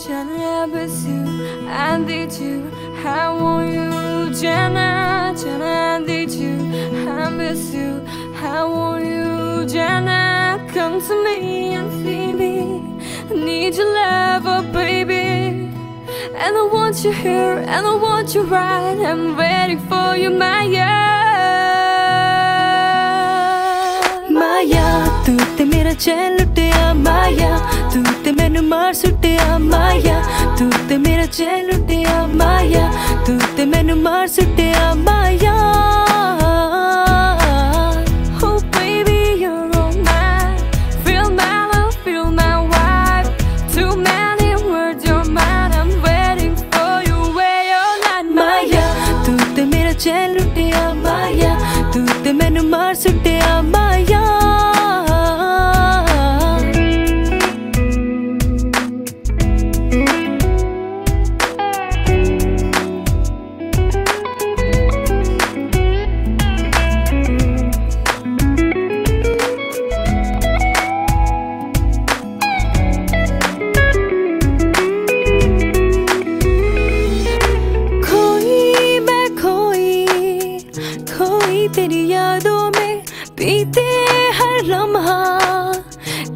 Janaa Bissu, I need you. how want you, Janaa, Janaa, and the two, and Bissu, how want you, Janaa, come to me and see me. I Need your love, oh baby. And I want you here, and I want you right. I'm waiting for you, Maya. Maya, tu te mira chen lutea, Maya. ਮੈਨੂੰ ਮਾਰ ਸੁੱਟਿਆ ਮਾਇਆ ਤੂੰ ਤੇ ਮੇਰਾ ਚੈਨ ਲੁੱਟਿਆ ਮਾਇਆ ਤੂੰ ਤੇ ਮੈਨੂੰ ਮਾਰ ਸੁੱਟਿਆ ਮਾਇਆ तेरी यादों में पीते हर लम्हा,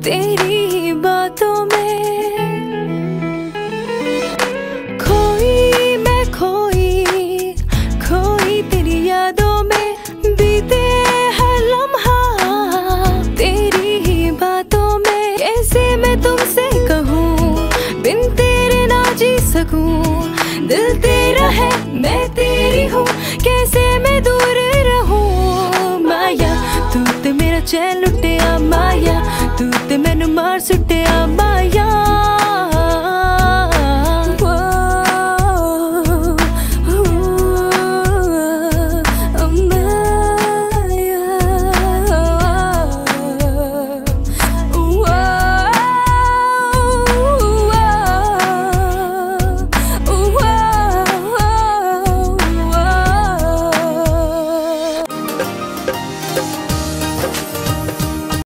तेरी ही बातों में। खोई मैं खोई खोई तेरी यादों में बीते हर लम्हा, तेरी ही बातों में। कैसे मैं तुमसे कहूँ, बिन तेरे ना जी सकूँ, दिल तेरा है, मैं तेरी ਚੈਨ ਲੁੱਟਿਆ ਮਾਇਆ ਤੂੰ ਤੇ ਮੈਨੂੰ ਮਾਰ ਸੁੱਟ